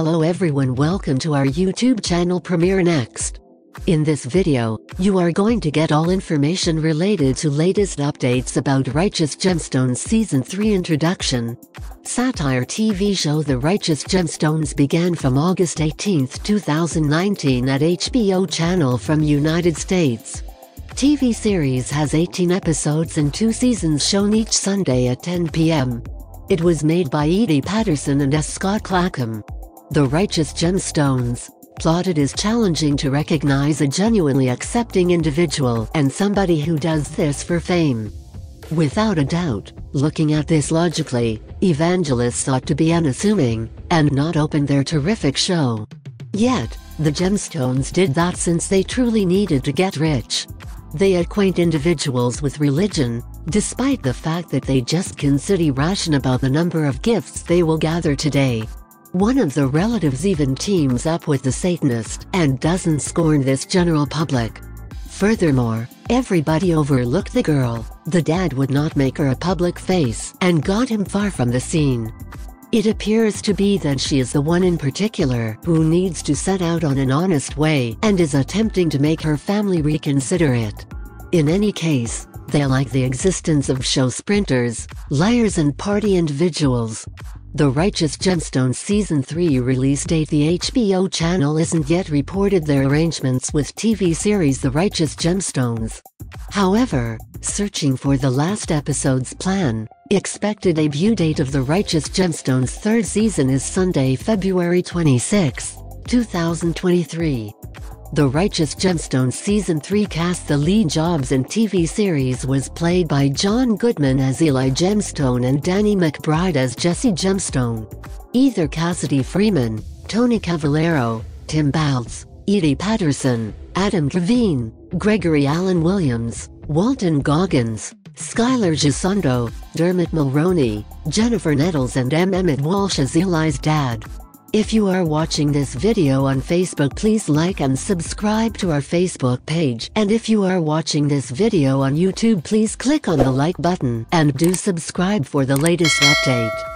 everyone welcome to our YouTube channel Premiere Next. In this video, you are going to get all information related to latest updates about Righteous Gemstones Season 3 introduction. Satire TV show The Righteous Gemstones began from August 18, 2019 at HBO channel from United States. TV series has 18 episodes and two seasons shown each Sunday at 10 p.m. It was made by Edie Patterson and S. Scott Clackham. The Righteous Gemstones, plotted is challenging to recognize a genuinely accepting individual and somebody who does this for fame. Without a doubt, looking at this logically, evangelists ought to be unassuming and not open their terrific show. Yet, the Gemstones did that since they truly needed to get rich. They acquaint individuals with religion, despite the fact that they just can sit irrational about the number of gifts they will gather today. One of the relatives even teams up with the Satanist and doesn't scorn this general public. Furthermore, everybody overlooked the girl, the dad would not make her a public face and got him far from the scene. It appears to be that she is the one in particular who needs to set out on an honest way and is attempting to make her family reconsider it. In any case, they like the existence of show sprinters, liars and party individuals. The Righteous Gemstones Season 3 release date The HBO channel isn't yet reported their arrangements with TV series The Righteous Gemstones. However, searching for the last episode's plan, expected debut date of The Righteous Gemstones third season is Sunday, February 26, 2023. The Righteous Gemstones Season 3 cast the lead jobs in TV series was played by John Goodman as Eli Gemstone and Danny McBride as Jesse Gemstone. Either Cassidy Freeman, Tony Cavalero, Tim Baltz, Edie Patterson, Adam Devine, Gregory Alan Williams, Walton Goggins, Skyler Gisondo, Dermot Mulroney, Jennifer Nettles and M. Emmet Walsh as Eli's dad. If you are watching this video on Facebook please like and subscribe to our Facebook page and if you are watching this video on YouTube please click on the like button and do subscribe for the latest update.